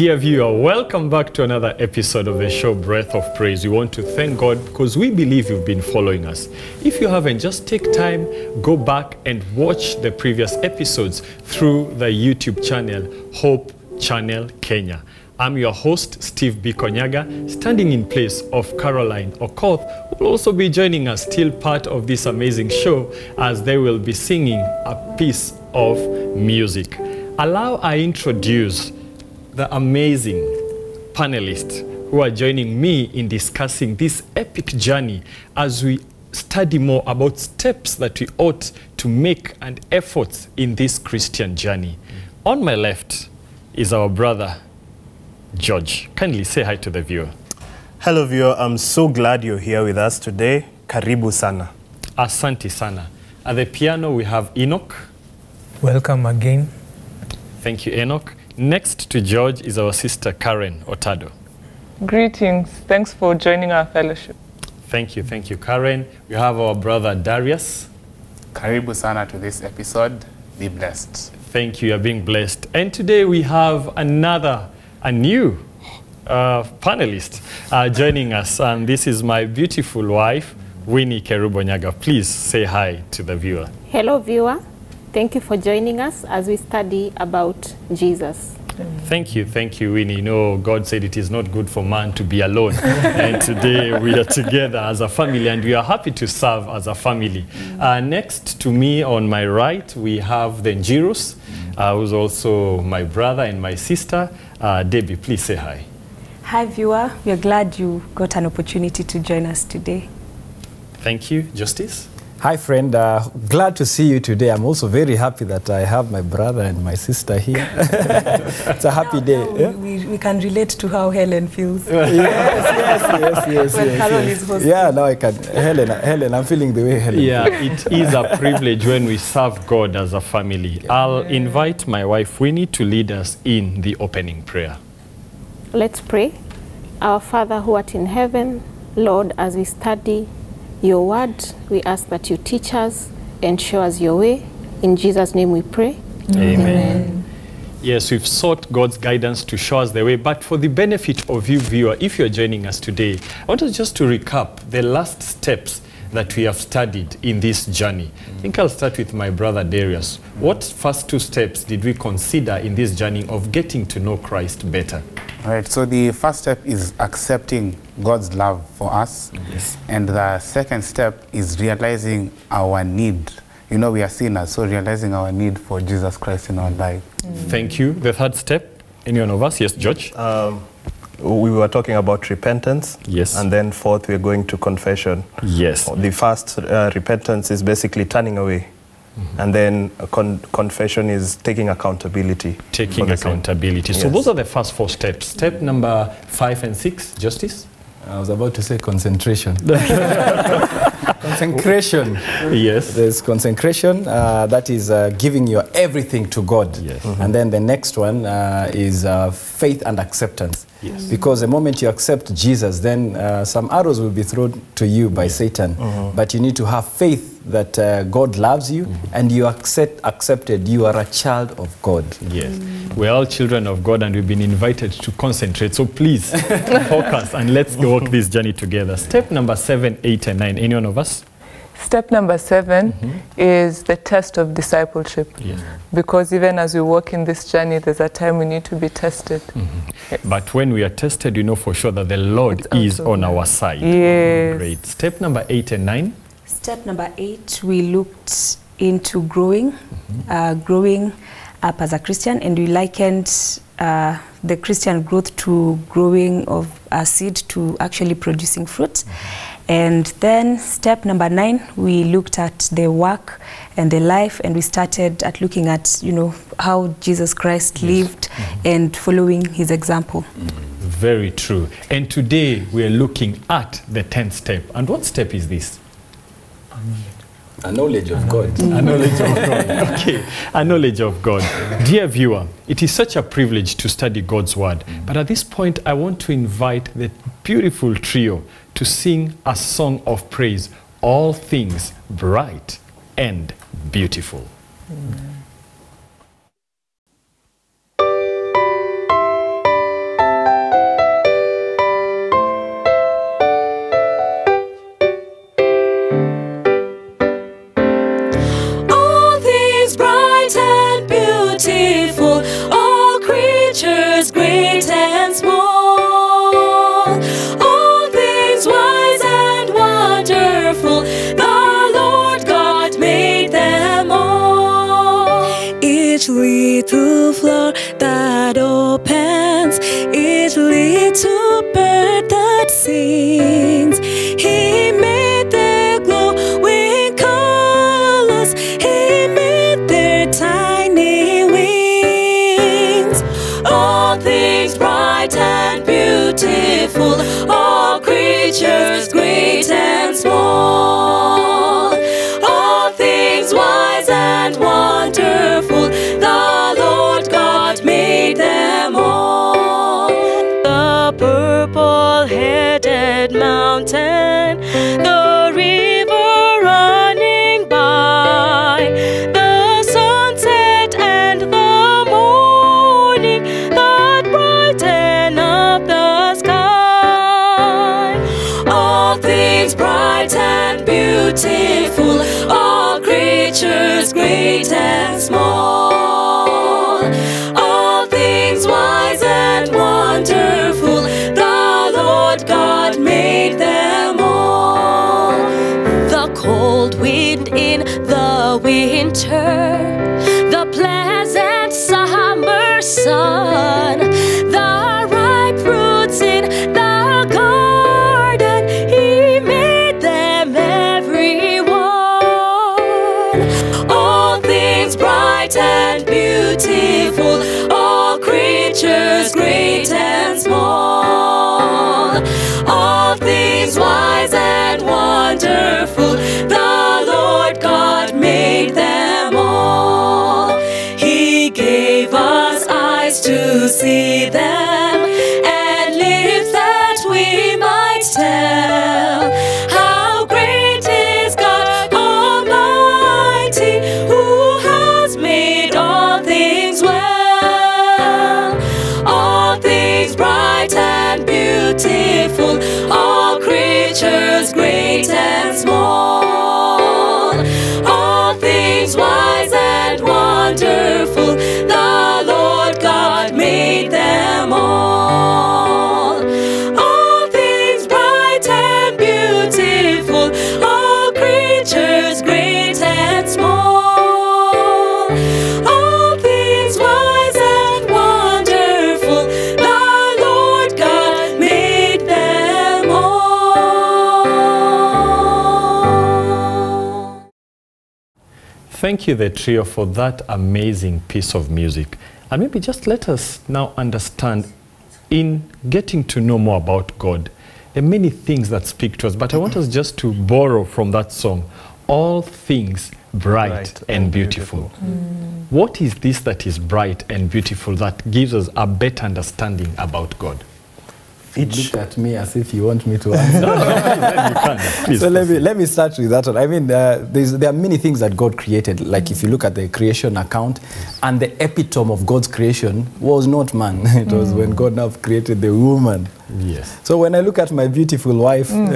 Dear viewer, welcome back to another episode of the show Breath of Praise. We want to thank God because we believe you've been following us. If you haven't, just take time, go back and watch the previous episodes through the YouTube channel Hope Channel Kenya. I'm your host, Steve Bikonyaga, standing in place of Caroline Okoth, who will also be joining us, still part of this amazing show, as they will be singing a piece of music. Allow I introduce the amazing panelists who are joining me in discussing this epic journey as we study more about steps that we ought to make and efforts in this Christian journey. On my left is our brother, George. Kindly say hi to the viewer. Hello viewer, I'm so glad you're here with us today. Karibu sana. Asante sana. At the piano, we have Enoch. Welcome again. Thank you, Enoch. Next to George is our sister Karen Otado. Greetings. Thanks for joining our fellowship. Thank you, thank you, Karen. We have our brother Darius. Karibu sana to this episode. Be blessed. Thank you, you're being blessed. And today we have another, a new uh, panelist uh, joining us. And this is my beautiful wife, Winnie Kerubonyaga. Please say hi to the viewer. Hello, viewer. Thank you for joining us as we study about Jesus. Thank you, thank you, Winnie. You know, God said it is not good for man to be alone. and today we are together as a family and we are happy to serve as a family. Uh, next to me on my right, we have the Njirus, uh, who's also my brother and my sister. Uh, Debbie, please say hi. Hi viewer, we are glad you got an opportunity to join us today. Thank you, Justice. Hi, friend. Uh, glad to see you today. I'm also very happy that I have my brother and my sister here. it's a happy day. Now, Yeah? we, we can relate to how Helen feels. yes, yes, yes, yes. When yes, Carol yes. is hosting. Yeah, now I can. Helen, Helen, I'm feeling the way Helen. Yeah, it is a privilege when we serve God as a family. I'll invite my wife Winnie to lead us in the opening prayer. Let's pray. Our Father who art in heaven, Lord, as we study your word, we ask that you teach us and show us your way. In Jesus' name we pray. Amen. Yes, we've sought God's guidance to show us the way, but for the benefit of you, viewer, if you're joining us today, I want us just to recap the last steps that we have studied in this journey. I think I'll start with my brother Darius. What first two steps did we consider in this journey of getting to know Christ better? All right, so the first step is accepting God's love for us. Yes. And the second step is realizing our need. You know, we are sinners, so realizing our need for Jesus Christ in our life. Thank you. The third step, any one of us? Yes, George? Um, we were talking about repentance. Yes. And then fourth, we're going to confession. Yes. The first uh, repentance is basically turning away. And then a con- confession is taking accountability. Taking the sin. accountability. So Yes. those are the first four steps. Step number five and six, Justice? I was about to say concentration. consecration. Yes. There's concentration. uh, that is uh, giving your everything to God. Yes. And then the next one uh, is uh, faith and acceptance. Yes. Because the moment you accept Jesus, then uh, some arrows will be thrown to you by Satan. But you need to have faith that uh, God loves you mm-hmm. and you accept, accepted, you are a child of God. Yes. We're all children of God and we've been invited to concentrate. So please focus and let's walk this journey together. Step number seven, eight, and nine. Any one of us? Step number 7 mm-hmm. is the test of discipleship. Yes. Because even as we walk in this journey, there's a time we need to be tested. Yes. But when we are tested, we know for sure that the Lord It's is on our side. Yes. Great. Step number eight and nine. Step number eight, we looked into growing, uh, growing up as a Christian, and we likened uh, the Christian growth to growing of a seed to actually producing fruit. And then step number nine, we looked at the work and the life, and we started at looking at you know how Jesus Christ lived and following His example. Very true. And today we are looking at the 10th step. And what step is this? A knowledge of God. A knowledge of God. Okay, a knowledge of God. Dear viewer, it is such a privilege to study God's word. But at this point, I want to invite the beautiful trio to sing a song of praise, All Things Bright and Beautiful. sings. Great and small. All things wise and wonderful. The Lord God made them all. The purple headed mountain, the river beautiful, all creatures great and small. All things wise and wonderful, the Lord God made them all. The cold wind in the winter, the pleasant summer sun, the ripe fruits in great and small. All things wise and wonderful, Thank you, the trio, for that amazing piece of music. And maybe just let us now understand in getting to know more about God, there are many things that speak to us, but I want us just to borrow from that song all things bright, Bright and, and beautiful. beautiful. What is this that is bright and beautiful that gives us a better understanding about God? Each, looked at me as if you want me to answer. you so let me let me start with that one. I mean, uh, there are many things that God created. Like if you look at the creation account, and the epitome of God's creation was not man. It was when God now created the woman. Yes. So when I look at my beautiful wife, mm.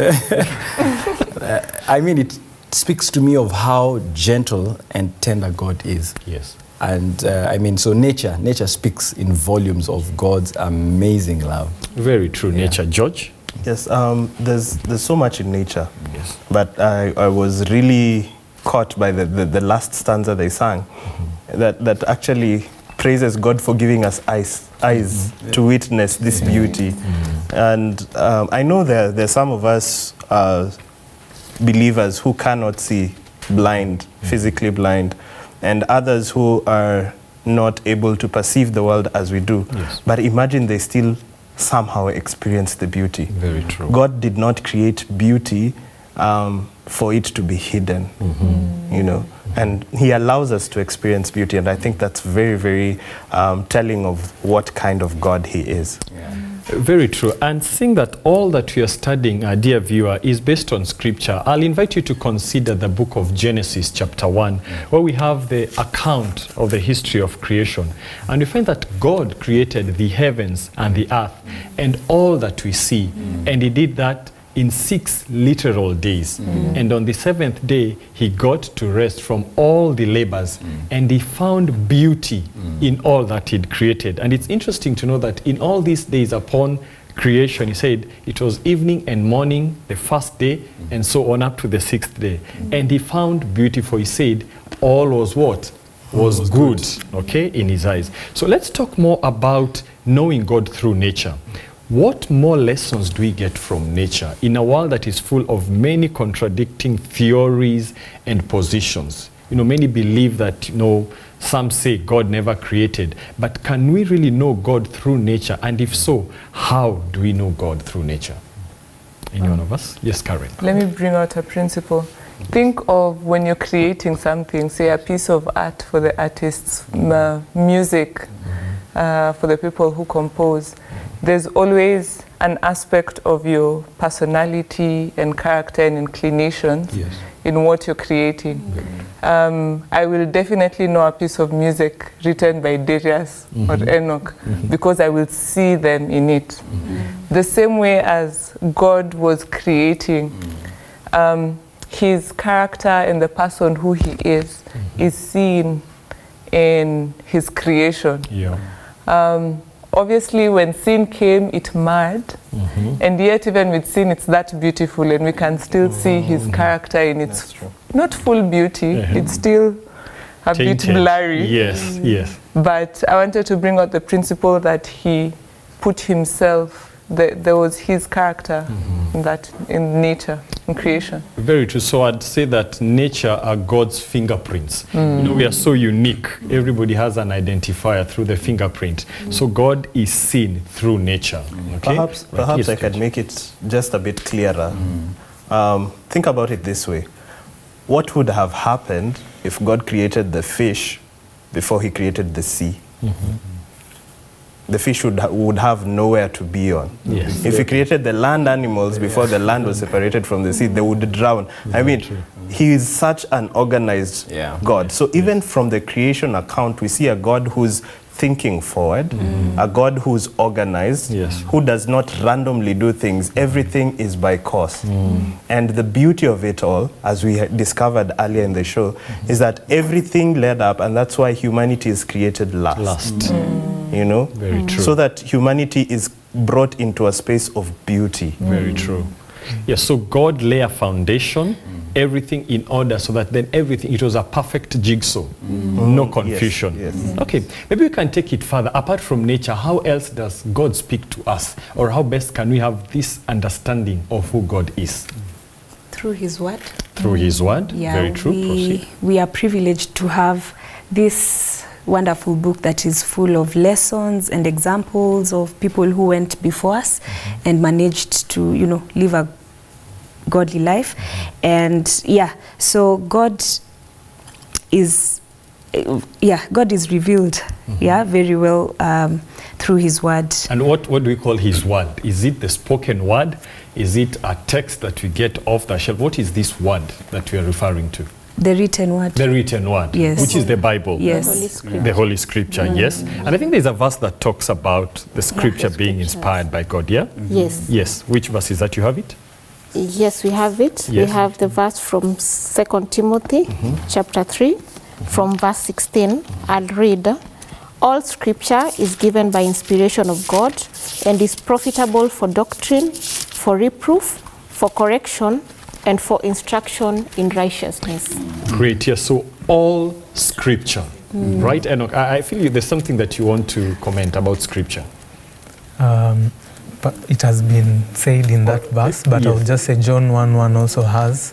I mean, it speaks to me of how gentle and tender God is. Yes. And uh, I mean, so nature, nature speaks in volumes of God's amazing love. Very true nature. George? yes, um, there's, there's so much in nature. Yes. But I, I was really caught by the, the, the last stanza they sang that, that actually praises God for giving us eyes, eyes to witness this beauty. And um, I know there, there are some of us uh, believers who cannot see, blind, physically blind, and others who are not able to perceive the world as we do. Yes. But imagine they still somehow experience the beauty. Very true. God did not create beauty um, for it to be hidden, you know. And He allows us to experience beauty, and I think that's very, very um, telling of what kind of God He is. Very true. And seeing that all that we are studying, uh, dear viewer, is based on scripture, I'll invite you to consider the book of Genesis, chapter 1, where we have the account of the history of creation. And we find that God created the heavens and the earth and all that we see. And He did that in six literal days. Mm. And on the seventh day, he got to rest from all the labors mm. and he found beauty mm. in all that he'd created. And it's interesting to know that in all these days upon creation, he said it was evening and morning, the first day, and so on up to the sixth day. And he found beauty, for he said, all was what? Was, good, okay, in his eyes. So let's talk more about knowing God through nature. What more lessons do we get from nature in a world that is full of many contradicting theories and positions? You know, many believe that, you know, some say God never created, but can we really know God through nature? And if so, how do we know God through nature? Any one of us? Yes, Karen. Let me bring out a principle. Think of when you're creating something, say a piece of art for the artists, uh, music uh, for the people who compose. There's always an aspect of your personality and character and inclinations Yes. in what you're creating. Um, I will definitely know a piece of music written by Darius or Enoch because I will see them in it. The same way as God was creating, um, his character and the person who he is is seen in his creation. Yeah. Um, obviously, when sin came, it marred, and yet even with sin, it's that beautiful, and we can still see his character in its not full beauty. Mhm. It's still a bit Tainted. blurry. Yes, yes. But I wanted to bring out the principle that he put himself. The, there was his character mm-hmm. in that in nature, in creation. Very true. So I'd say that nature are God's fingerprints. Mm. You know, we are so unique. Everybody has an identifier through the fingerprint. So God is seen through nature. Okay? Perhaps, Right. perhaps Yes, I can George. make it just a bit clearer. Mm. Um, think about it this way What would have happened if God created the fish before he created the sea? Mm-hmm. The fish would, ha- would have nowhere to be on. Yes. If he created the land animals before the land was separated from the sea, they would drown. I mean, he is such an organized Yeah. God. So even from the creation account, we see a God who's thinking forward, mm-hmm. a God who's organized, Yes. who does not randomly do things. Everything is by course. Mm. And the beauty of it all, as we discovered earlier in the show, mm-hmm. is that everything led up, and that's why humanity is created last. Last. Mm. You know? Very mm. true. So that humanity is brought into a space of beauty. Very true. Yes, so God lay a foundation, everything in order, so that then everything, it was a perfect jigsaw. No confusion. yes. Okay, maybe we can take it further. Apart from nature, how else does God speak to us? Or how best can we have this understanding of who God is? Through his word. Through His Word? Yeah, Very true. We, Proceed. we are privileged to have this wonderful book that is full of lessons and examples of people who went before us Mm-hmm. and managed to, you know, live a godly life. And yeah, so God is, yeah, God is revealed, Mm-hmm. yeah, very well um, through His word. And what, what do we call His Word? Is it the spoken word? Is it a text that we get off the shelf? What is this word that we are referring to? The written word. The written word, Yes. which is the Bible. Yes. Holy Scripture. The Holy Scripture, yes. And I think there's a verse that talks about the Scripture the being inspired by God, yeah? Yes. Yes. Which verse is that you have it? Yes, we have it. We have the verse from 2 Timothy chapter 3 from verse 16. I'll read. All scripture is given by inspiration of God and is profitable for doctrine, for reproof, for correction, and for instruction in righteousness. Great, yes. So all Scripture, right, Enoch? I, I feel you, there's something that you want to comment about Scripture. Um, but it has been said in that verse, but I'll just say John 1 1 also has,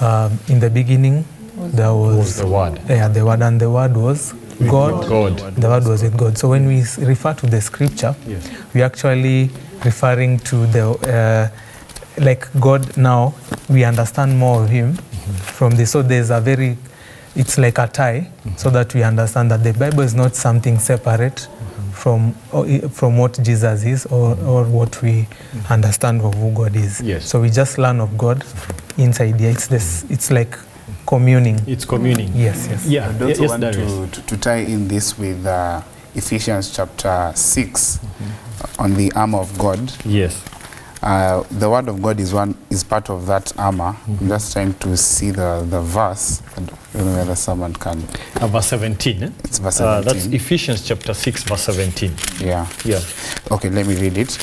um, in the beginning, there was, Was the Word. Yeah, the Word, and the Word was God. God. The Word was with God. So when we refer to the scripture, Yes. we're actually referring to the, uh, like God now, we understand more of Him from this. So there's a very, it's like a tie, so that we understand that the Bible is not something separate from, from what Jesus is or, or what we understand of who God is. Yes. So we just learn of God inside here. It's, this, it's like communing. It's communing. Yes, yes. Yeah, I don't also yes, want to, to, to tie in this with uh, Ephesians chapter 6 on the armor of God. Yes. Uh, the word of God is one is part of that armor. Mm -hmm. I'm just trying to see the, the verse. I don't know whether someone can. Uh, verse 17. Eh? It's verse Uh, that's Ephesians chapter 6, verse 17. Yeah. Yeah. Okay, let me read it.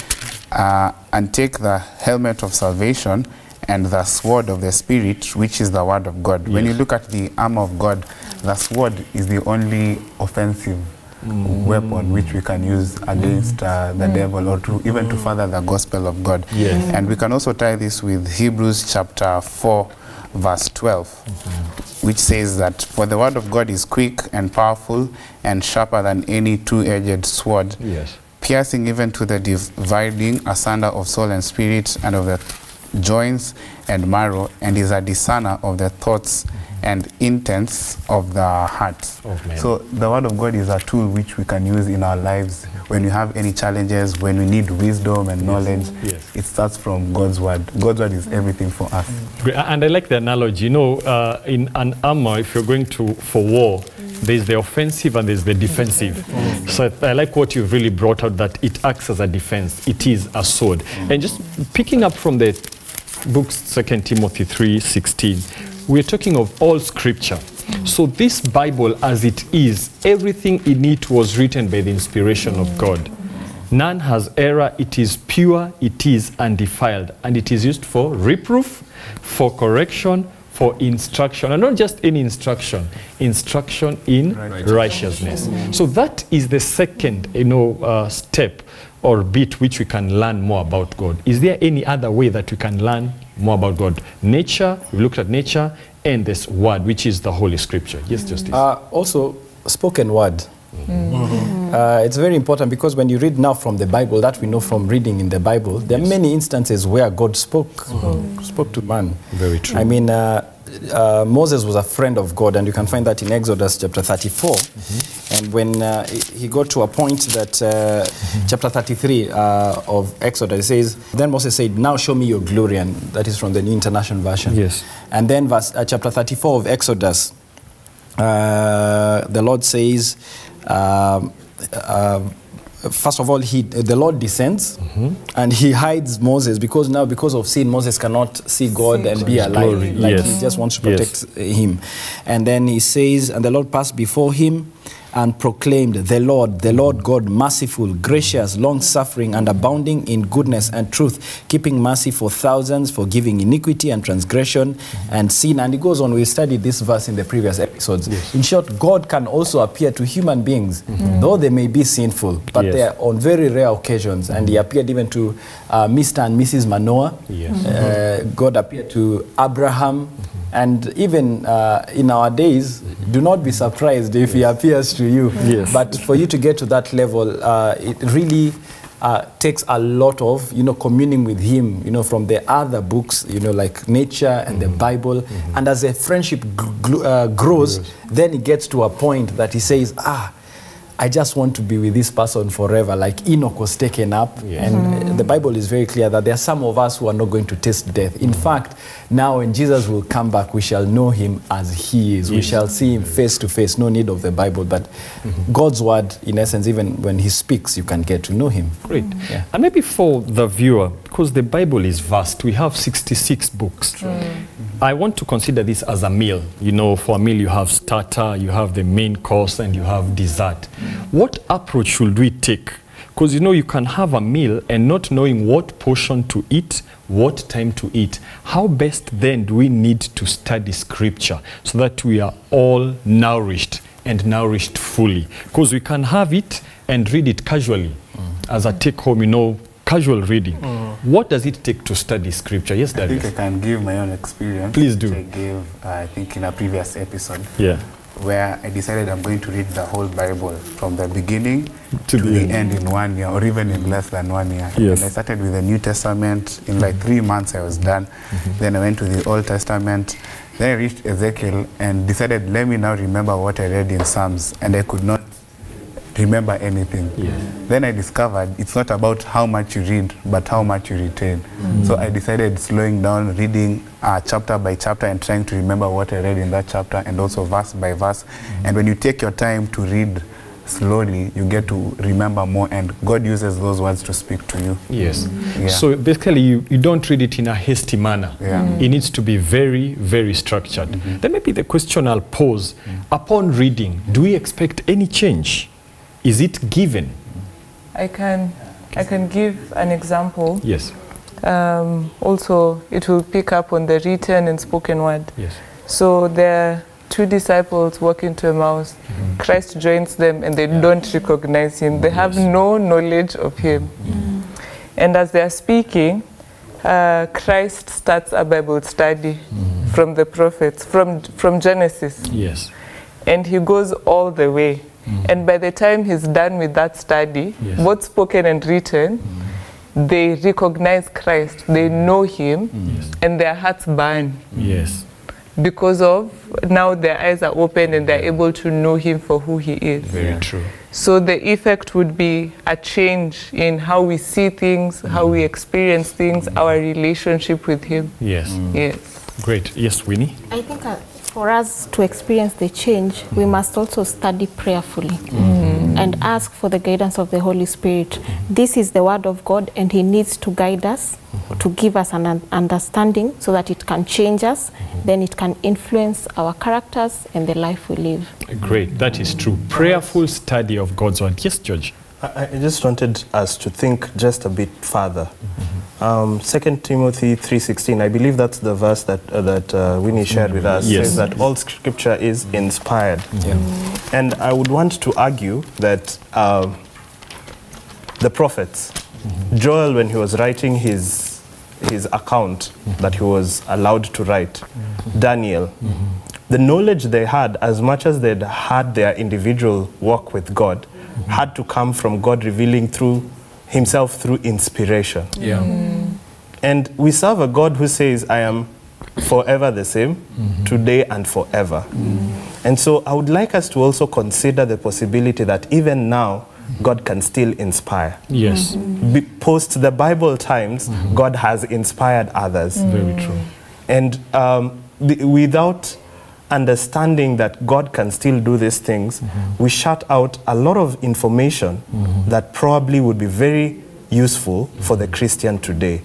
Uh, and take the helmet of salvation and the sword of the Spirit, which is the word of God. Yes. When you look at the armor of God, the sword is the only offensive Mm. weapon which we can use against uh, the mm. devil or to even to mm. further the gospel of God. Yes. And we can also tie this with Hebrews chapter 4, verse 12, mm-hmm. which says that, For the word of God is quick and powerful and sharper than any two edged sword, Yes. piercing even to the dividing asunder of soul and spirit and of the joints and marrow, and is a discerner of the thoughts and intents of the heart. Of men. So the word of God is a tool which we can use in our lives when we have any challenges, when we need wisdom and knowledge. Yes. It starts from God's word. God's word is everything for us. Great. And I like the analogy. You know, uh, in an armor, if you're going to for war, there's the offensive and there's the defensive. So I, like what you've really brought out that it acts as a defense. It is a sword. And just picking up from the book 2 Timothy 3 16, we're talking of all scripture. So this Bible, as it is, everything in it was written by the inspiration of God. None has error. It is pure, it is undefiled, and it is used for reproof, for correction, for instruction, and not just any instruction, instruction in righteousness. So that is the second, you know, uh, step or bit which we can learn more about God. Is there any other way that we can learn more about God? Nature, we looked at nature, and this word, which is the Holy Scripture. Yes, Justice. Uh, also, spoken word. Mm. Mm. Uh, it's very important because when you read now from the Bible, that we know from reading in the Bible, there yes. are many instances where God spoke, mm. spoke to man. Very true. I mean, uh, uh, Moses was a friend of God, and you can find that in Exodus chapter 34. And when uh, he got to a point that uh, chapter 33 uh, of Exodus says, Then Moses said, Now show me your glory. And that is from the New International Version. Yes. And then verse, uh, chapter 34 of Exodus, uh, the Lord says, um, uh, first of all, he, the Lord descends mm -hmm. and he hides Moses because now, because of sin, Moses cannot see God and be alive. glory, Like yes. he just wants to protect Yes. protect him. And then he says, and the Lord passed before him and proclaimed, The Lord, the Lord God, merciful, gracious, long suffering, and abounding in goodness and truth, keeping mercy for thousands, forgiving iniquity and transgression and sin. And he goes on, we studied this verse in the previous episodes. In short, God can also appear to human beings, though they may be sinful, but Yes. they are on very rare occasions. And he appeared even to uh, Mr. and Mrs. Manoah. Yes. Uh, God appeared to Abraham. And even uh, in our days, do not be surprised if yes. he appears to you. Yes. But for you to get to that level, uh, it really uh, takes a lot of, you know, communing with him, you know, from the other books, you know, like nature and mm -hmm. the Bible. mm -hmm. And as a friendship uh, grows, then it gets to a point that he says, ah, I just want to be with this person forever. Like Enoch was taken up. And mm. the Bible is very clear that there are some of us who are not going to taste death. In mm. fact, now when Jesus will come back, we shall know him as he is. Yes. We shall see him face to face. No need of the Bible. But mm -hmm. God's word, in essence, even when he speaks, you can get to know him. Great. Yeah. And maybe for the viewer, because the Bible is vast, we have 66 books. I want to consider this as a meal. You know, for a meal, you have starter, you have the main course, and you have dessert. What approach should we take? Because you know, you can have a meal and not knowing what portion to eat, what time to eat. How best then do we need to study scripture so that we are all nourished and nourished fully? Because we can have it and read it casually as a take home, you know, casual reading. What does it take to study scripture? Yes, I think I can give my own experience. Please do. I gave, uh, I think, in a previous episode. Yeah. Where I decided I'm going to read the whole Bible from the beginning To to, the the, end. end. in one year, or even in less than one year. Yes. And I started with the New Testament. In like three months, I was done. Mm -hmm. Then I went to the Old Testament. Then I reached Ezekiel and decided, let me now remember what I read in Psalms. And I could not remember anything. Then I discovered it's not about how much you read, but how much you retain. So I decided slowing down, reading uh, chapter by chapter and trying to remember what I read in that chapter and also verse by verse. And when you take your time to read slowly, you get to remember more and God uses those words to speak to you. Yes. Yeah. So basically, you, you don't read it in a hasty manner. Yeah. Mm. It needs to be very, very structured. Then maybe the question I'll pose upon reading, do we expect any change? Is it given? I can, I can give an example. Yes. Um, also, it will pick up on the written and spoken word. Yes. So there are two disciples walking to Emmaus. Christ joins them and they don't recognize him. They have no knowledge of him. And as they are speaking, uh, Christ starts a Bible study from the prophets, from, from Genesis. Yes. And he goes all the way. Mm. And by the time he's done with that study, Yes. both spoken and written, mm. they recognize Christ, they mm. know him, and their hearts burn Yes. because of now their eyes are open and they're able to know him for who he is. Very true. So the effect would be a change in how we see things, how we experience things, our relationship with him. Yes. Yes. Great. Yes, Winnie. I think uh, for us to experience the change, we must also study prayerfully mm. and ask for the guidance of the Holy Spirit. This is the Word of God, and He needs to guide us, to give us an understanding so that it can change us, then it can influence our characters and the life we live. Great. That is true. Prayerful study of God's word. Yes, George. I, I just wanted us to think just a bit further. Um, 2 Timothy 3.16, I believe that's the verse that, uh, that uh, Winnie shared with us, Yes. says that all scripture is inspired. Yeah. And I would want to argue that um, the prophets, Joel, when he was writing his, his account that he was allowed to write, Daniel, the knowledge they had, as much as they'd had their individual walk with God, had to come from God revealing through himself through inspiration. Yeah. Mm. And we serve a God who says, I am forever the same, mm-hmm. today and forever. Mm. And so I would like us to also consider the possibility that even now, God can still inspire. Yes. Mm-hmm. Be- post the Bible times, mm-hmm. God has inspired others. Very true. And um, the, without understanding that God can still do these things, mm-hmm. we shut out a lot of information mm-hmm. that probably would be very useful for the mm-hmm. Christian today.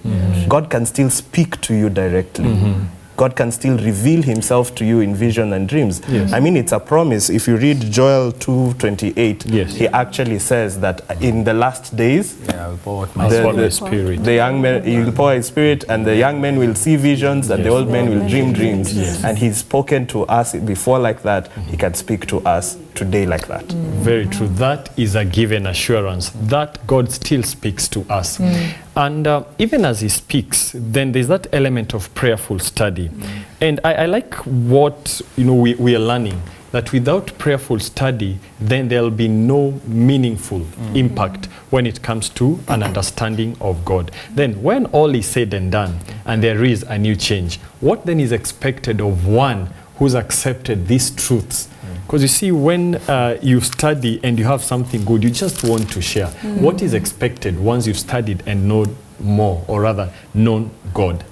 God can still speak to you directly. God can still reveal himself to you in vision and dreams. Yes. I mean, it's a promise. If you read Joel 2.28, Yes. he actually says that in the last days, Yeah, I'll pour out my That's The- the- the Spirit. the young men, he will pour his spirit, and the young men will see visions, and the old men will dream dreams. And he's spoken to us before like that. He can speak to us today like that. Mm. Very true. That is a given assurance that God still speaks to us. Mm. And uh, even as He speaks, then there's that element of prayerful study. Mm. And I, I like what you know we, we are learning that without prayerful study, then there'll be no meaningful impact when it comes to an understanding of God. Then, when all is said and done, and there is a new change, what then is expected of one who's accepted these truths? Because you see, when uh, you study and you have something good, you just want to share. What is expected once you've studied and know more, or rather, known God?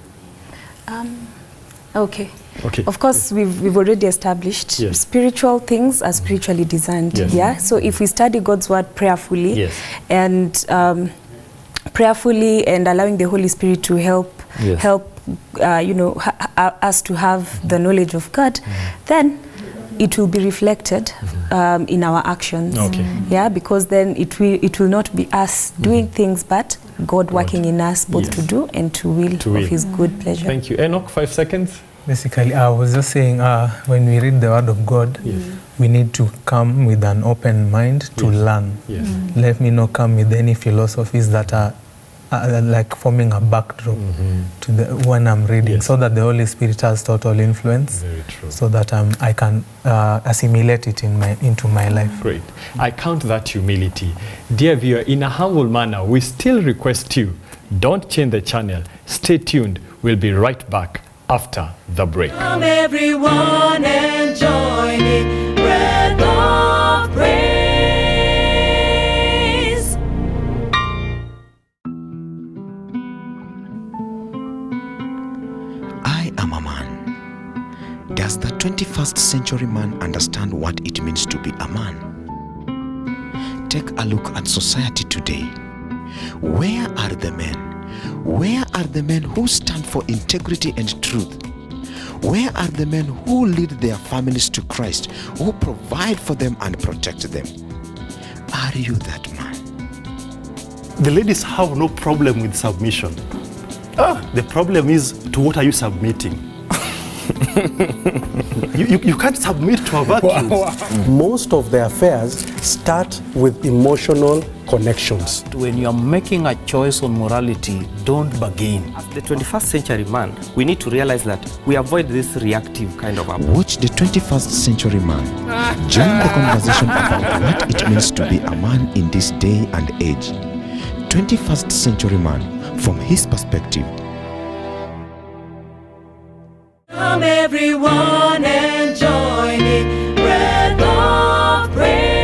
Okay. Okay. Of course, we've, we've already established Yes. spiritual things are spiritually designed. Yes. Yeah. So if we study God's word prayerfully Yes. and um, prayerfully and allowing the Holy Spirit to help Yes. help uh, you know us to have the knowledge of God, Mm-hmm. then it will be reflected um, in our actions. Okay. Yeah, because then it will it will not be us doing things, but God working in us both Yes. to do and to will To will. of His good pleasure. Thank you. Enoch, five seconds. Basically, I was just saying, uh, when we read the Word of God, we need to come with an open mind to Yes. learn. Yes. Let me not come with any philosophies that are uh, like forming a backdrop to the when I'm reading, Yes. so that the Holy Spirit has total influence, Very true. so that um, I can uh, assimilate it in my into my life. Great. I count that humility. Dear viewer, in a humble manner, we still request you don't change the channel. Stay tuned. We'll be right back after the break. Come everyone and join in 21st century man understand what it means to be a man? Take a look at society today. Where are the men? Where are the men who stand for integrity and truth? Where are the men who lead their families to Christ, who provide for them and protect them? Are you that man? The ladies have no problem with submission. Ah, the problem is to what are you submitting? You, you, you can't submit to a vacuum. Most of the affairs start with emotional connections. When you're making a choice on morality, don't bargain. As the 21st century man, we need to realize that we avoid this reactive kind of approach. Watch the 21st century man. Join the conversation about what it means to be a man in this day and age. 21st century man from his perspective. Come everyone and join in breath of praise.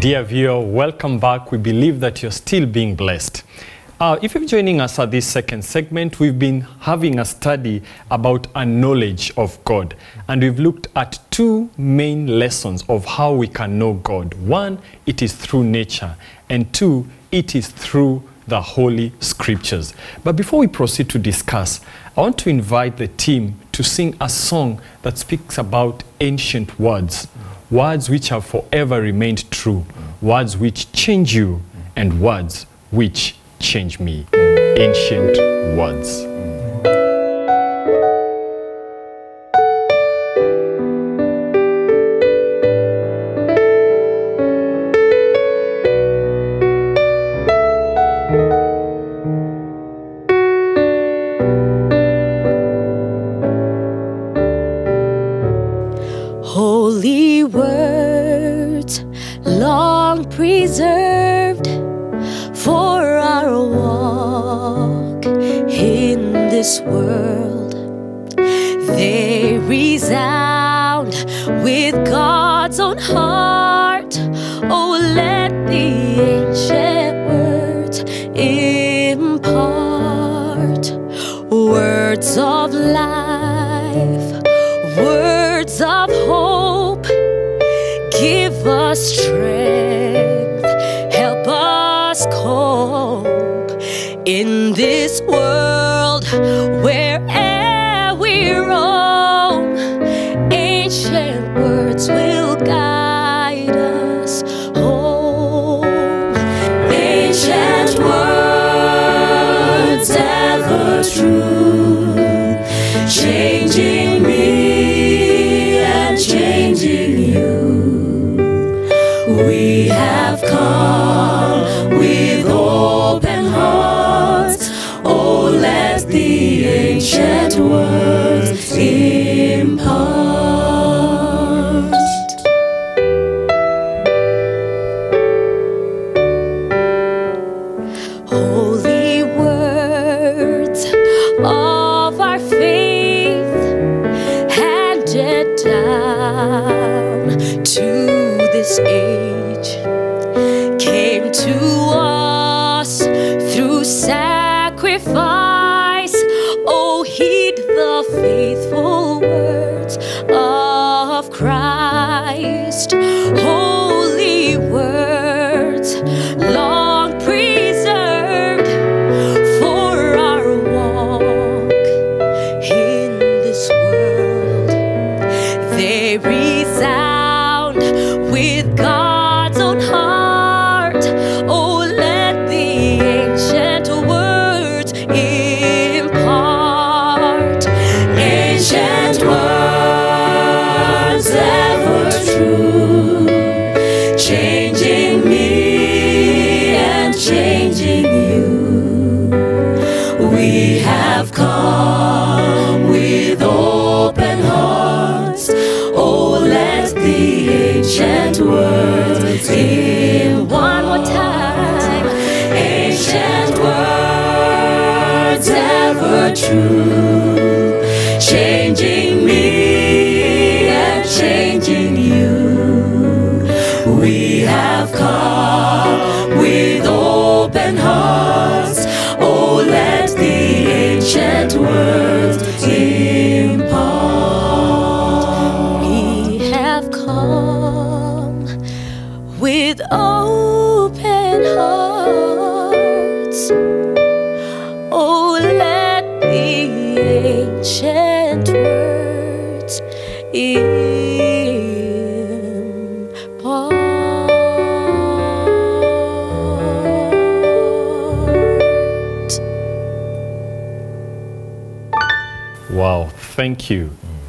Dear viewer, welcome back. We believe that you're still being blessed. Uh, if you're joining us at this second segment, we've been having a study about a knowledge of God. And we've looked at two main lessons of how we can know God. One, it is through nature. And two, it is through the Holy Scriptures. But before we proceed to discuss, I want to invite the team to sing a song that speaks about ancient words, words which have forever remained true, words which change you, and words which change me. Ancient words.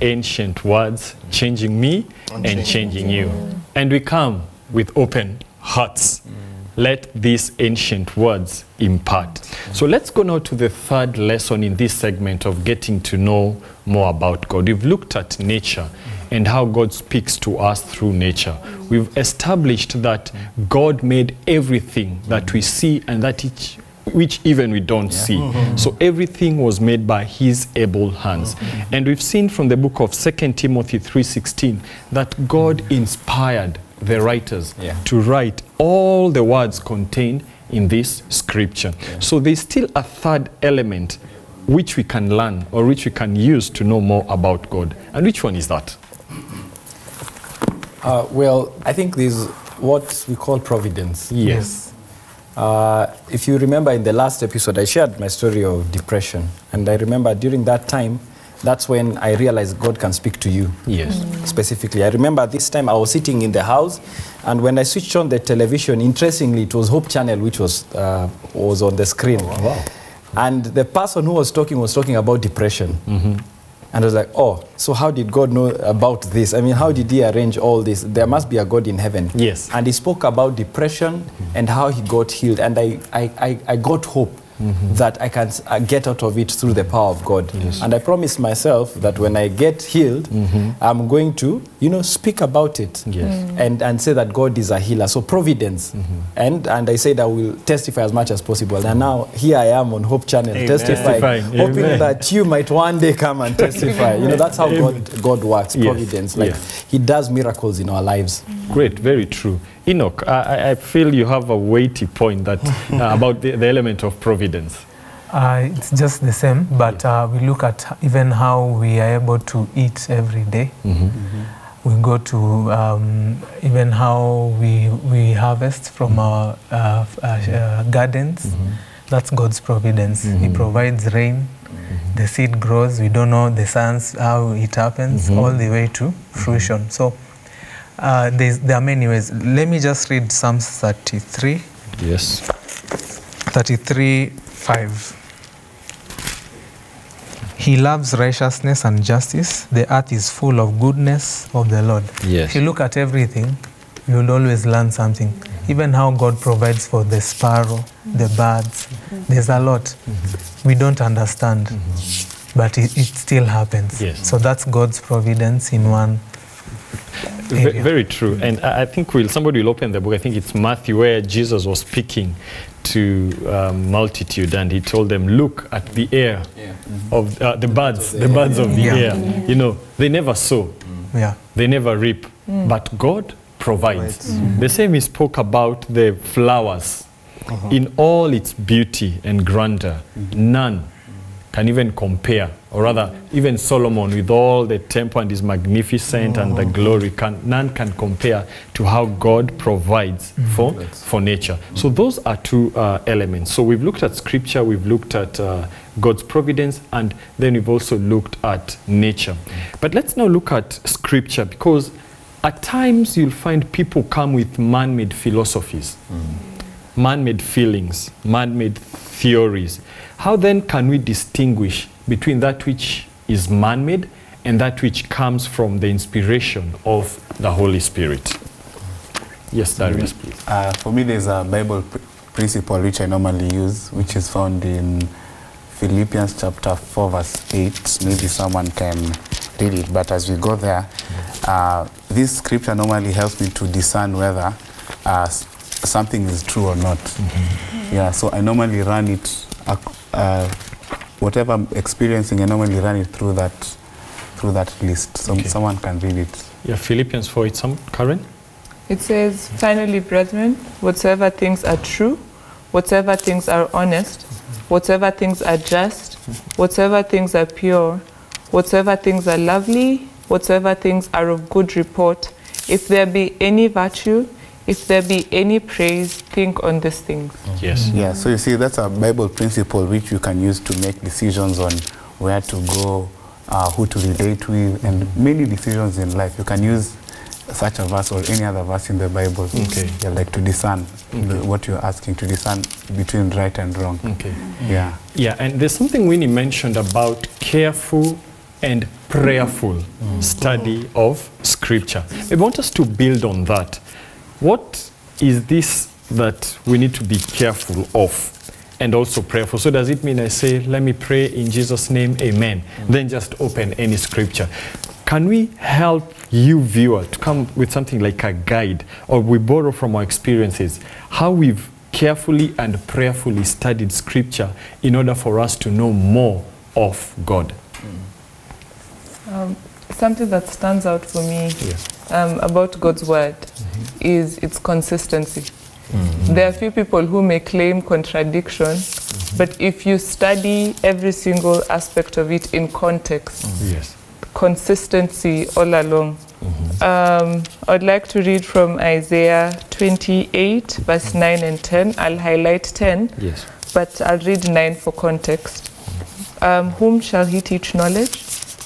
Ancient words, changing me and changing you. And we come with open hearts. Mm. Let these ancient words impart. So let's go now to the third lesson in this segment of getting to know more about God. We've looked at nature mm. and how God speaks to us through nature. Mm. We've established that God made everything that we see and that each which even we don't see. Mm-hmm. So everything was made by his able hands. Mm-hmm. And we've seen from the book of 2 Timothy 3:16 that God mm-hmm. inspired the writers Yeah. to write all the words contained in this scripture. So there's still a third element which we can learn or which we can use to know more about God. And which one is that? Uh, well, I think there's what we call providence. Yes. Uh, if you remember in the last episode, I shared my story of depression. And I remember during that time, that's when I realized God can speak to you. Yes. Mm. Specifically, I remember this time I was sitting in the house, and when I switched on the television, interestingly, it was Hope Channel which was uh, was on the screen. Oh, wow. And the person who was talking was talking about depression. And I was like, oh, so how did God know about this? I mean, how did He arrange all this? There must be a God in heaven. Yes. And He spoke about depression and how He got healed. And I, I, I, I got hope that I can uh, get out of it through the power of God. Yes. And I promised myself that when I get healed, mm -hmm. I'm going to, you know, speak about it Yes. Mm. and, and say that God is a healer. So providence. -hmm. And, and I said I will testify as much as possible. And now here I am on Hope Channel Amen. testifying, Amen. hoping Amen. that you might one day come and testify. you know, that's how God, God works, Yes. providence. Like Yes. He does miracles in our lives. Great, very true. Enoch, I, I- feel you have a weighty point that uh, about the, the element of providence. Uh, it's just the same, but uh, we look at even how we are able to eat every day. We go to um, even how we, we harvest from our uh, uh, uh, gardens. That's God's providence. He provides rain, the seed grows. We don't know the science, how it happens, all the way to fruition. So uh, there are many ways. Let me just read Psalms 33. Yes. 33 5. He loves righteousness and justice. The earth is full of goodness of the Lord. Yes. If you look at everything, you'll always learn something. Even how God provides for the sparrow, the birds, there's a lot we don't understand, but it, it still happens. Yes. So that's God's providence in one. Ve- area. very true. And I I think we'll, somebody will open the book. I think it's Matthew, where Jesus was speaking to um, multitude and he told them, Look at the air mm-hmm. of uh, the birds, the birds of the Yeah. air. You know, they never sow, Yeah. they never reap, but God provides. The same he spoke about the flowers in all its beauty and grandeur. Mm-hmm. None can even compare, or rather, even Solomon, with all the temple and his magnificent and the glory, can, none can compare to how God provides for, for nature. So, those are two uh, elements. So, we've looked at scripture, we've looked at uh, God's providence, and then we've also looked at nature. But let's now look at scripture because at times you'll find people come with man made philosophies man-made feelings, man-made theories. How then can we distinguish between that which is man-made and that which comes from the inspiration of the Holy Spirit? Yes, Darius, please. Uh, for me, there's a Bible pr- principle which I normally use, which is found in Philippians chapter 4, verse 8. Maybe someone can read it, but as we go there, uh, this scripture normally helps me to discern whether uh, something is true or not. Yeah, so I normally run it, ac- uh, whatever I'm experiencing, I normally run it through that, through that list. So Okay. someone can read it. Yeah, Philippians 4, it's some, Karen? It says, finally, brethren, whatsoever things are true, whatsoever things are honest, whatsoever things are just, whatsoever things are pure, whatsoever things are lovely, whatsoever things are of good report, if there be any virtue, if there be any praise, think on these things. Yes. Yeah, so you see, that's a Bible principle which you can use to make decisions on where to go, uh, who to relate with, and many decisions in life. You can use such a verse or any other verse in the Bible. Okay. Yeah, like to discern the- Okay. what you're asking, to discern between right and wrong. Okay. Yeah. Yeah, and there's something Winnie mentioned about careful and prayerful study of Scripture. I want us to build on that. What is this that we need to be careful of? And also prayerful. So, does it mean I say, let me pray in Jesus' name, amen? Then just open any scripture. Can we help you, viewer, to come with something like a guide, or we borrow from our experiences, how we've carefully and prayerfully studied scripture in order for us to know more of God? Um, something that stands out for me um, about God's word is its consistency. There are few people who may claim contradiction, but if you study every single aspect of it in context, Yes. consistency all along. Um, I'd like to read from Isaiah 28, verse 9 and 10. I'll highlight 10, Yes. but I'll read 9 for context. Um, whom shall he teach knowledge?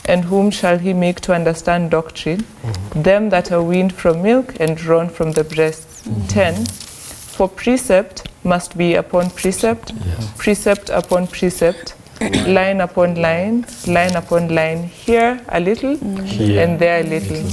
And whom shall he make to understand doctrine? Mm-hmm. Them that are weaned from milk and drawn from the breasts. Mm-hmm. 10. For precept must be upon precept, precept upon precept, line upon line, line upon line, here a little mm. Here and there a little.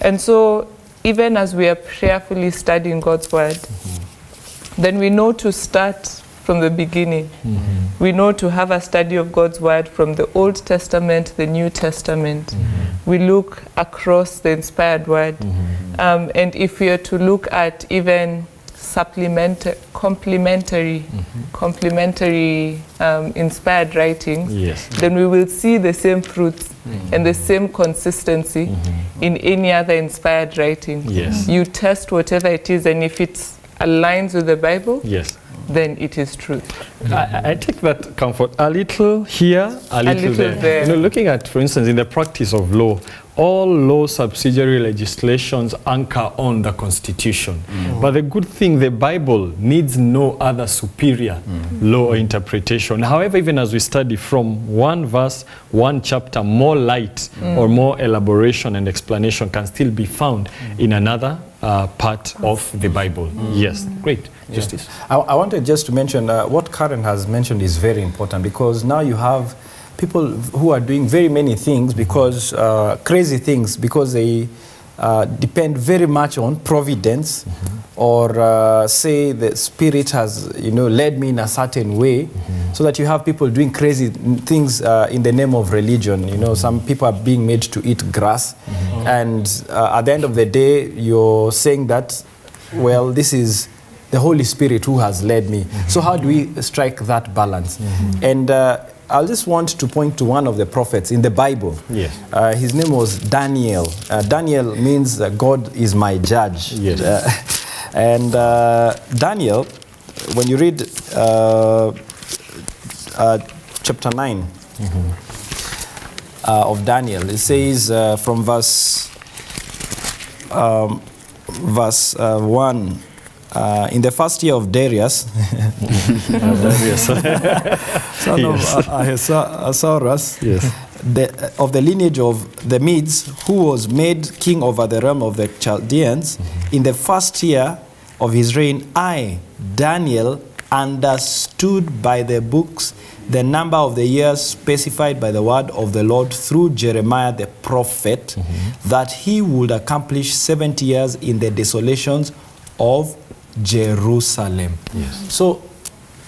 And so, even as we are prayerfully studying God's word, mm-hmm. then we know to start from the beginning. Mm-hmm. We know to have a study of God's word from the Old Testament, the New Testament. Mm-hmm. We look across the inspired word. Mm-hmm. Um, and if we are to look at even supplement, complementary, complementary um, inspired writing, Yes. then we will see the same fruits and the same consistency in any other inspired writing. Yes. You test whatever it is, and if it aligns with the Bible, Yes. Then it is truth. I, I take that comfort a little here, a little, little there. there. You know, looking at, for instance, in the practice of law, all law subsidiary legislations anchor on the Constitution. Mm. But the good thing, the Bible needs no other superior mm. law or interpretation. However, even as we study from one verse, one chapter, more light Mm. or more elaboration and explanation can still be found in another uh, part of the Bible. Mm. Yes, great. Justice. I, I wanted just to mention uh, what Karen has mentioned is very important because now you have people who are doing very many things because uh, crazy things because they uh, depend very much on providence or uh, say the spirit has you know led me in a certain way. So that you have people doing crazy things uh, in the name of religion. You know some people are being made to eat grass. And uh, at the end of the day you're saying that well this is the Holy Spirit who has led me. So how do we strike that balance? And uh, I just want to point to one of the prophets in the Bible. Yes. Uh, his name was Daniel. Uh, Daniel means uh, God is my judge. Yes. Uh, and uh, Daniel, when you read uh, uh, chapter 9 uh, of Daniel, it says uh, from verse um, verse uh, 1 uh, in the first year of Darius, Darius. son of Yes. Ahasuerus, Yes. the, of the lineage of the Medes, who was made king over the realm of the Chaldeans, in the first year of his reign, I, Daniel, understood by the books the number of the years specified by the word of the Lord through Jeremiah the prophet, that he would accomplish 70 years in the desolations of Jerusalem. Yes. So,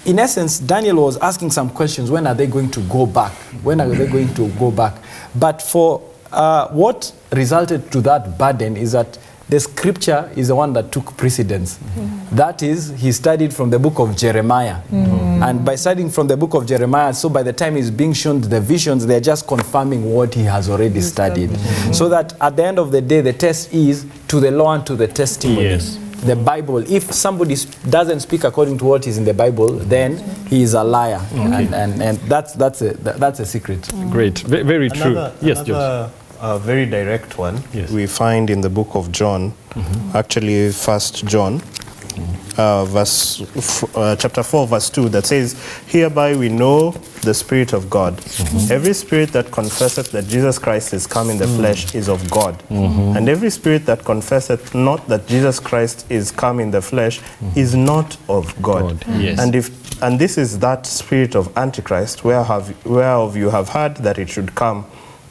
in essence, Daniel was asking some questions. When are they going to go back? When are they going to go back? But for uh, what resulted to that burden is that the scripture is the one that took precedence. Mm -hmm. That is, he studied from the book of Jeremiah. Mm -hmm. And by studying from the book of Jeremiah, so by the time he's being shown the visions, they're just confirming what he has already studied. Mm -hmm. So that at the end of the day, the test is to the law and to the testimony Yes. The Bible. If somebody doesn't speak according to what is in the Bible, then he is a liar, Okay. and, and, and that's that's a that's a secret. Great. V very true. Another, yes, George. another uh, very direct one Yes. we find in the book of John, mm -hmm. actually First John, uh, verse f- uh, chapter four, verse two, that says, "Hereby we know the Spirit of God. Every spirit that confesseth that Jesus Christ is come in the flesh is of God, and every spirit that confesseth not that Jesus Christ is come in the flesh is not of God. God, yes. And if and this is that spirit of Antichrist, where have, whereof you have heard that it should come,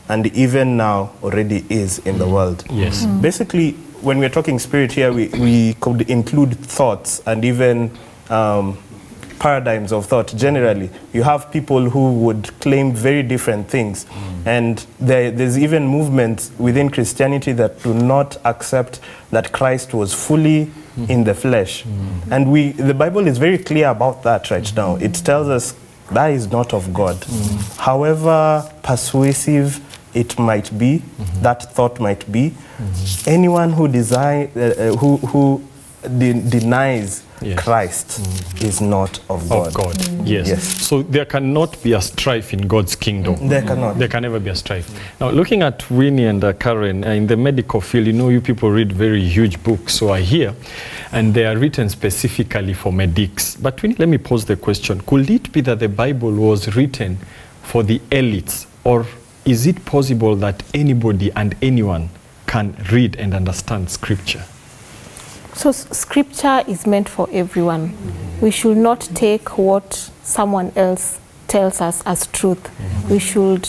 and even now already is in the world. Yes. Mm. Basically, when we're talking spirit here, we, we could include thoughts and even um, paradigms of thought generally. You have people who would claim very different things. Mm. And there, there's even movements within Christianity that do not accept that Christ was fully mm. in the flesh. Mm. And we, the Bible is very clear about that right now. It tells us that is not of God. However persuasive it might be, that thought might be, anyone who, design, uh, uh, who, who de- denies Christ is not of God. Of God, yes. So there cannot be a strife in God's kingdom. There cannot. There can never be a strife. Now, looking at Winnie and uh, Karen, uh, in the medical field, you know, you people read very huge books, so I hear, and they are written specifically for medics. But Winnie, let me pose the question Could it be that the Bible was written for the elites, or is it possible that anybody and anyone can read and understand Scripture? So scripture is meant for everyone. We should not take what someone else tells us as truth. We should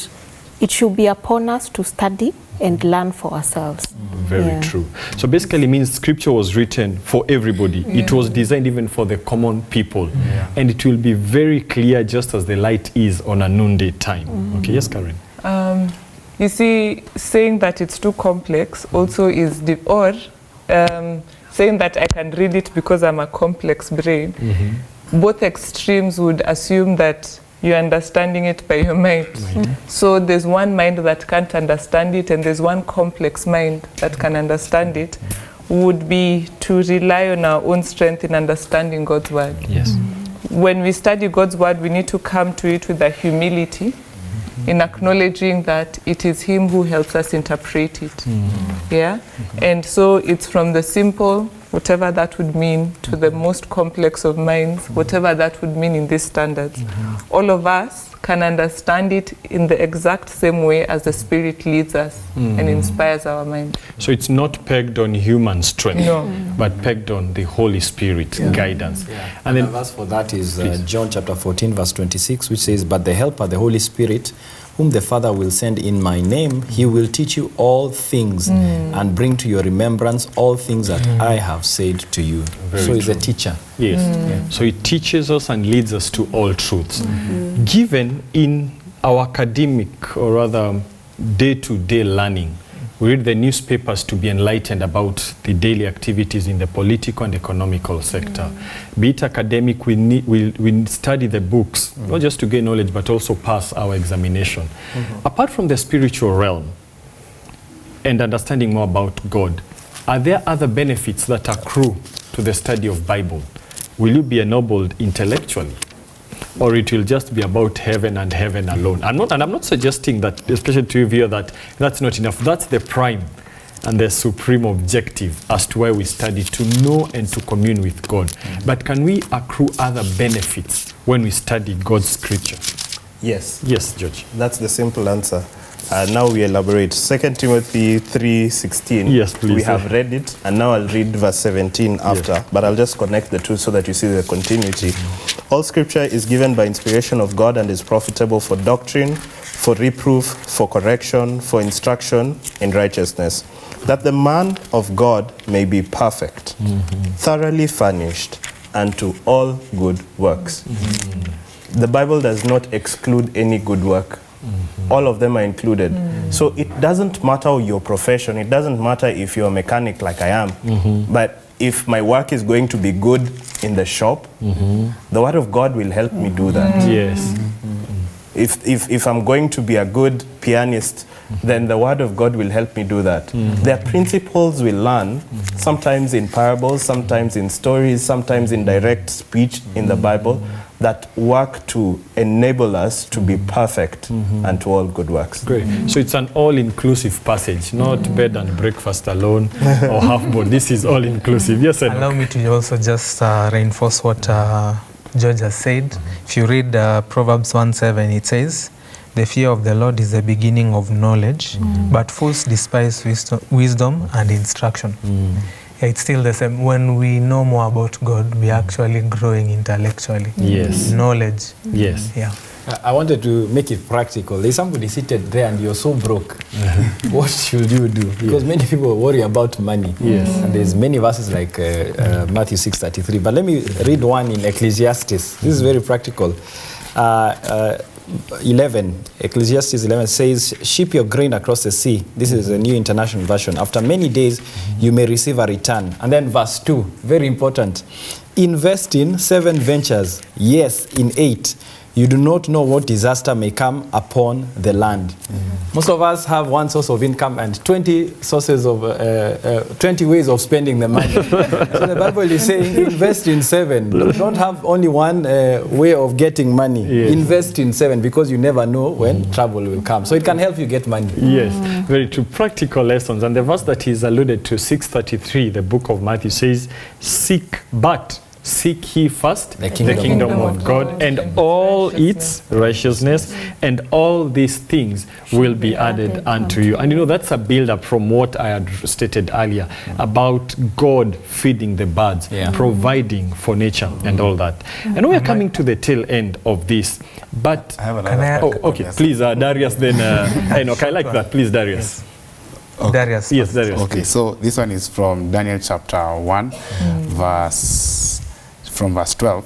it should be upon us to study and learn for ourselves. Very Yeah. true. So basically means scripture was written for everybody. It was designed even for the common people. And it will be very clear just as the light is on a noonday time. Mm-hmm. Okay, yes, Karen. Um, you see, saying that it's too complex also is the or um, saying that I can read it because I'm a complex brain. Both extremes would assume that you're understanding it by your mind. So there's one mind that can't understand it, and there's one complex mind that can understand it. Would be to rely on our own strength in understanding God's word. Yes. When we study God's word, we need to come to it with a humility in acknowledging that it is Him who helps us interpret it. Mm-hmm. Yeah? Mm-hmm. And so it's from the simple, whatever that would mean, to the most complex of minds, whatever that would mean in these standards. Mm -hmm. All of us can understand it in the exact same way as the Spirit leads us mm. and inspires our mind. So it's not pegged on human strength, No. mm. but pegged on the Holy Spirit Yeah. guidance. Yeah. And the verse for that is uh, John chapter 14, verse 26, which says, But the Helper, the Holy Spirit, whom the Father will send in my name, he will teach you all things Mm. and bring to your remembrance all things that mm. I have said to you. Very so he's a teacher. Yes. Mm. Yeah. So he teaches us and leads us to all truths. -hmm. Given in our academic or rather day to day learning, we read the newspapers to be enlightened about the daily activities in the political and economical sector. Mm. Be it academic, we, need, we, we study the books, mm. not just to gain knowledge, but also pass our examination. Mm -hmm. Apart from the spiritual realm, and understanding more about God, are there other benefits that accrue to the study of Bible? Will you be ennobled intellectually? Or it will just be about heaven and heaven alone. I'm not, and I'm not suggesting that, especially to you here, that that's not enough. That's the prime and the supreme objective as to why we study, to know and to commune with God. Mm -hmm. But can we accrue other benefits when we study God's scripture? Yes. Yes, George. That's the simple answer. Uh, now we elaborate. 2 Timothy 3.16. Yes, please, We have read it, and now I'll read verse 17 after. But I'll just connect the two so that you see the continuity. All scripture is given by inspiration of God and is profitable for doctrine, for reproof, for correction, for instruction in righteousness, that the man of God may be perfect, thoroughly furnished unto all good works. The Bible does not exclude any good work. Mm-hmm. All of them are included. Mm. So it doesn't matter your profession, it doesn't matter if you're a mechanic like I am, mm-hmm. but if my work is going to be good in the shop, mm-hmm. the Word of God will help me do that. Yes. If, if, if I'm going to be a good pianist, then the Word of God will help me do that. There are principles we learn, sometimes in parables, sometimes in stories, sometimes in direct speech in the Bible, that work to enable us to be perfect and to all good works. Great. So it's an all-inclusive passage, not bed and breakfast alone or half board. This is all-inclusive. Yes, Enoch? Allow me to also just uh, reinforce what uh, George has said. If you read uh, Proverbs 1:7, it says, The fear of the Lord is the beginning of knowledge, but fools despise wisdom, wisdom and instruction. Yeah, it's still the same. When we know more about God, we are actually growing intellectually. Yes. Knowledge. Yes. Yeah. I- I wanted to make it practical. There's somebody seated there and you're so broke. what should you do? Because many people worry about money. Yes. And there's many verses like uh, uh, Matthew 6.33. But let me read one in Ecclesiastes. This is very practical. Uh, uh, 11, Ecclesiastes 11 says, Ship your grain across the sea. This is a new international version. After many days, you may receive a return. And then verse 2, very important. Invest in seven ventures, yes, in eight. You do not know what disaster may come upon the land. Mm. Most of us have one source of income and 20 sources of, uh, uh, 20 ways of spending the money. so the Bible is saying invest in seven. Don't- have only one uh, way of getting money. Yes. Invest in seven because you never know when mm. trouble will come. So it can help you get money. Yes, very true. Practical lessons. And the verse that is alluded to, 633, the book of Matthew says, Seek, but seek ye first the kingdom of God and all its righteousness, and all these things will be added unto you. And you know, that's a build up from what I had stated earlier about God feeding the birds, Yeah. providing for nature, and all that. And we are coming to the tail end of this. But I have Can another oh, okay, lesson. please, uh, Darius, then uh, Enoch. I like that. Please, Darius. Darius. Yes, Darius. Okay, so this one is from Daniel chapter 1, verse from verse 12.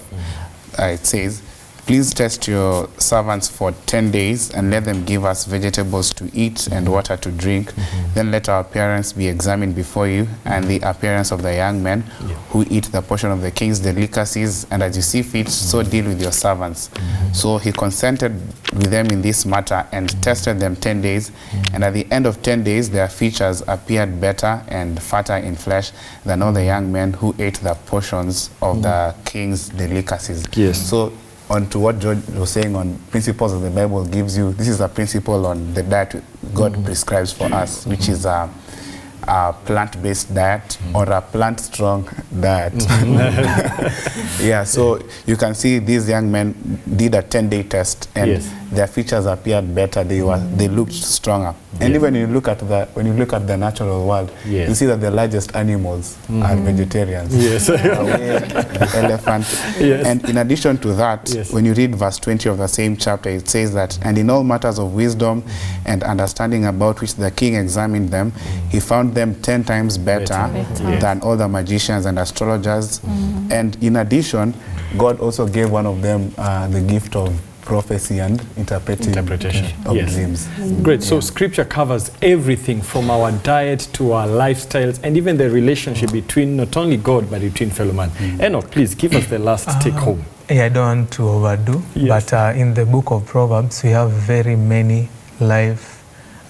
Uh, it says, Please test your servants for 10 days and let them give us vegetables to eat and water to drink. Then let our appearance be examined before you and the appearance of the young men who eat the portion of the king's delicacies. And as you see fit, so deal with your servants. So he consented with them in this matter and tested them 10 days. And at the end of 10 days, their features appeared better and fatter in flesh than all the young men who ate the portions of the king's delicacies. Yes. So on to what George was saying on principles that the Bible gives you, this is a principle on the diet God mm -hmm. prescribes for us, which is a, a plant-based diet mm. or a plant-strong diet. yeah, so you can see these young men did a 10-day test and Yes. their features appeared better. They were they looked stronger. And Yeah. even when you look at the when you look at the natural world, Yes. you see that the largest animals mm. are vegetarians. Yes. elephant. Yes. And in addition to that, Yes. when you read verse 20 of the same chapter, it says that, and in all matters of wisdom and understanding about which the king examined them, he found them 10 times better, Better. Yes. than other magicians and astrologers. Mm -hmm. And in addition, God also gave one of them uh, the gift of prophecy and interpreting Interpretation. of Yes. dreams. Great. So yeah. scripture covers everything from our diet to our lifestyles and even the relationship between not only God but between fellow man. Mm. Enoch, please give us the last uh, take home. Yeah, I don't want to overdo, Yes. but uh, in the book of Proverbs, we have very many life,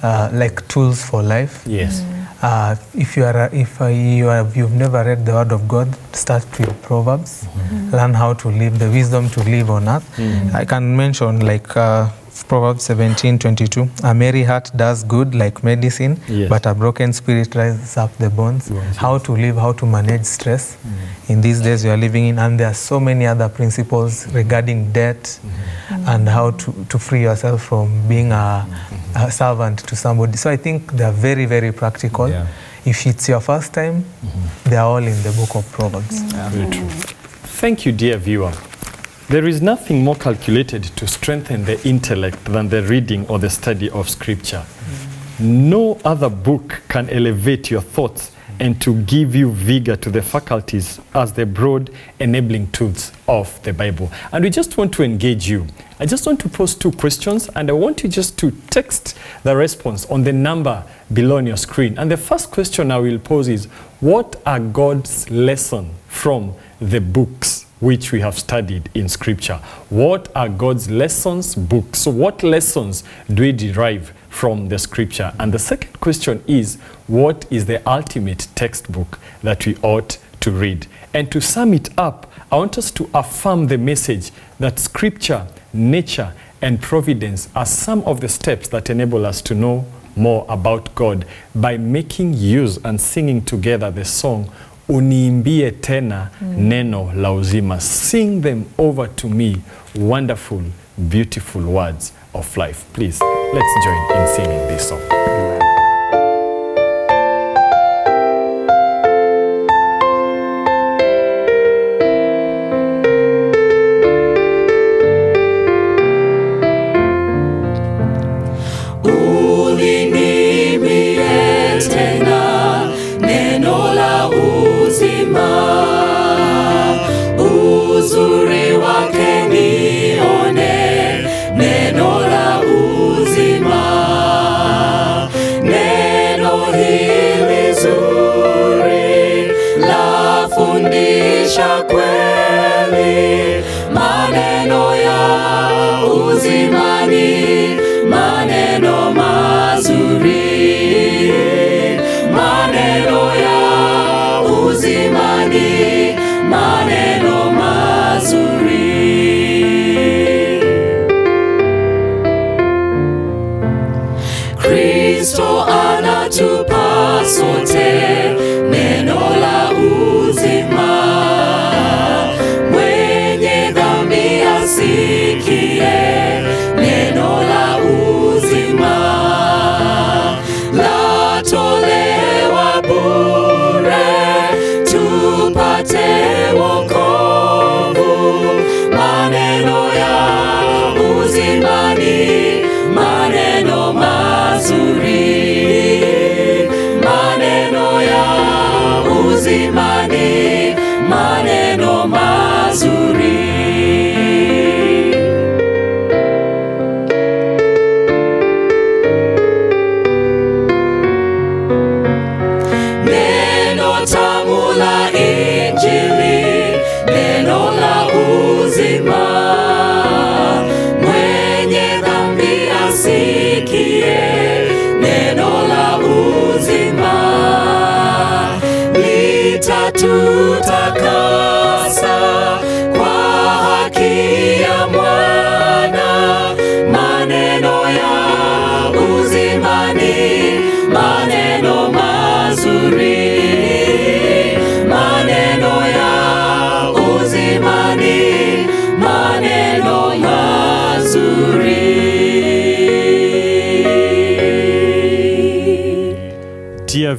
uh, like tools for life. Yes. Uh, if you are, if uh, you are, you've never read the Word of God, start with Proverbs. Mm -hmm. Learn how to live, the wisdom to live on earth. Mm -hmm. I can mention like uh, Proverbs 17, 22. A merry heart does good like medicine, Yes. but a broken spirit rises up the bones. How to live, how to manage stress mm. in these days we are living in. And there are so many other principles regarding debt mm-hmm. and how to, to free yourself from being a, a mm-hmm. servant to somebody. So I think they are very, very practical. Yeah. If it's your first time, mm-hmm. they are all in the book of Proverbs. Very true. Thank you, dear viewer. There is nothing more calculated to strengthen the intellect than the reading or the study of Scripture. No other book can elevate your thoughts and to give you vigor to the faculties as the broad enabling truths of the Bible. And we just want to engage you. I just want to pose two questions and I want you just to text the response on the number below on your screen. And the first question I will pose is What are God's lessons from the books which we have studied in Scripture? What are God's lessons books? So, what lessons do we derive from the Scripture? And the second question is What is the ultimate textbook that we ought to read? And to sum it up, I want us to affirm the message that Scripture, nature, and providence are some of the steps that enable us to know more about God by making use and singing together the song uniimbie tena mm. neno la uzima. Sing them over to me wonderful beautiful words of life. Please let's join in singing this song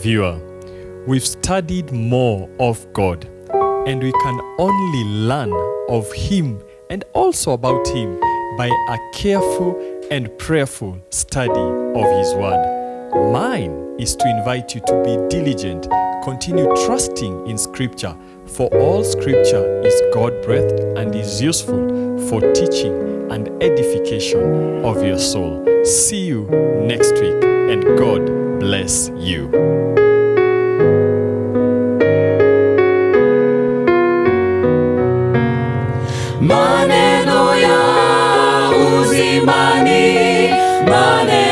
viewer, we've studied more of God, and we can only learn of Him and also about Him by a careful and prayerful study of His Word. Mine is to invite you to be diligent, continue trusting in Scripture, for all Scripture is God breathed and is useful for teaching and edification of your soul. See you next week, and God bless you. maneno ya uzimani, maneno